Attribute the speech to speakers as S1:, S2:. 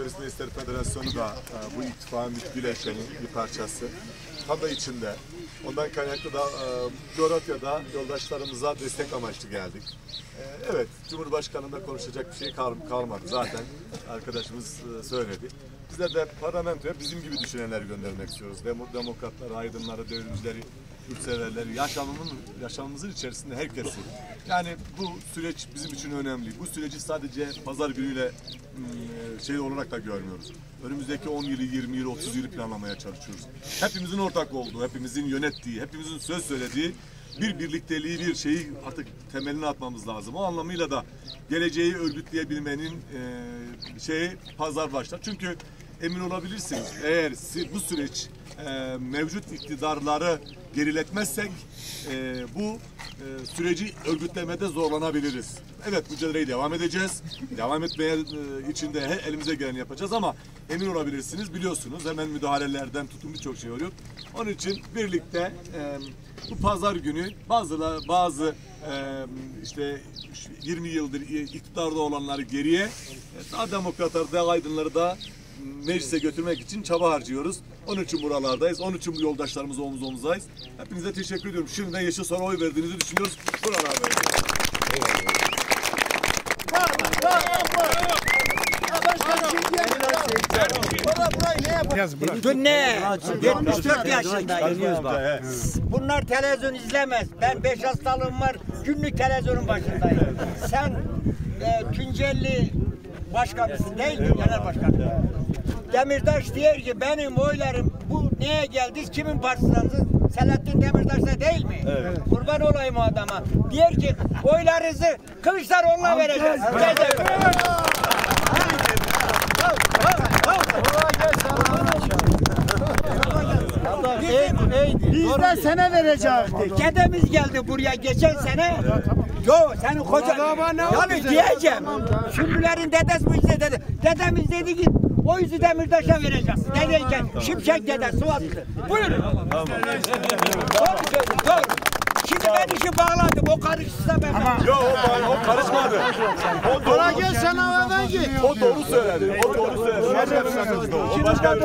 S1: Sosyalist Meslekler Federasyonu da e, bu ittifakın bir bileşeni, bir parçası. Tam da içinde. Ondan kaynaklı da e, coğrafyada yoldaşlarımıza destek amaçlı geldik. E, evet, Cumhurbaşkanı'nda konuşacak bir şey kal- kalmadı zaten. Arkadaşımız e, söyledi. Bizler de parlamentoya bizim gibi düşünenleri göndermek istiyoruz. Demo, demokratları, aydınları, devrimcileri, yurtseverleri, yaşamımın, yaşamımızın içerisinde herkesi. Yani bu süreç bizim için önemli. Bu süreci sadece pazar günüyle mm, şey olarak da görmüyoruz. Önümüzdeki 10 yılı, 20 yılı, 30 yılı planlamaya çalışıyoruz. Hepimizin ortak olduğu, hepimizin yönettiği, hepimizin söz söylediği bir birlikteliği, bir şeyi artık temelini atmamız lazım. O anlamıyla da geleceği örgütleyebilmenin e, şeyi pazar başlar. Çünkü emin olabilirsiniz eğer bu süreç e, mevcut iktidarları geriletmezsek e, bu e, süreci örgütlemede zorlanabiliriz. Evet mücadeleyi devam edeceğiz. Devam etmeye e, için de elimize geleni yapacağız ama emin olabilirsiniz biliyorsunuz hemen müdahalelerden tutun birçok şey oluyor. Onun için birlikte e, bu pazar günü bazı bazı e, işte 20 yıldır iktidarda olanları geriye e, daha demokratları daha aydınları da meclise götürmek için çaba harcıyoruz. Onun için buralardayız. Onun için bu yoldaşlarımızla omuz omuzdayız. Hepinize teşekkür ediyorum. Şimdiden Yeşil Sarı oy verdiğinizi düşünüyoruz. Buralardayız.
S2: Dün ne? 74 yaşındayım. Bunlar televizyon izlemez. Ben 5 hastalığım var. Günlük televizyonun başındayım. Sen e, Tüncelli başkanısın değil mi? Genel başkan. Demirtaş diyor ki benim oylarım bu neye geldi? Kimin partisinden? Selahattin Demirtaş'ta değil mi? Kurban olayım o adama. Diyor ki oylarınızı Kılıçdaroğlu'na vereceğiz. Vereceğiz.
S3: Biz de sana verecektik.
S2: Dedemiz geldi buraya geçen sene. Yo senin koca... Yani diyeceğim. Sümbülerin dedesi bu yüzden dedi. Dedemiz dedi ki o yüzü Demirtaş'a vereceğiz. Dedeyken Şimşek dede Sivaslı. Buyurun. Doğru söylüyorsun, doğru. Şimdi ben işi bağladım. O karışırsa ben...
S1: Yok o, o karışmadı. O doğru,
S3: gel sen havadan git.
S1: o doğru söyledi. O doğru söyledi. O başka bir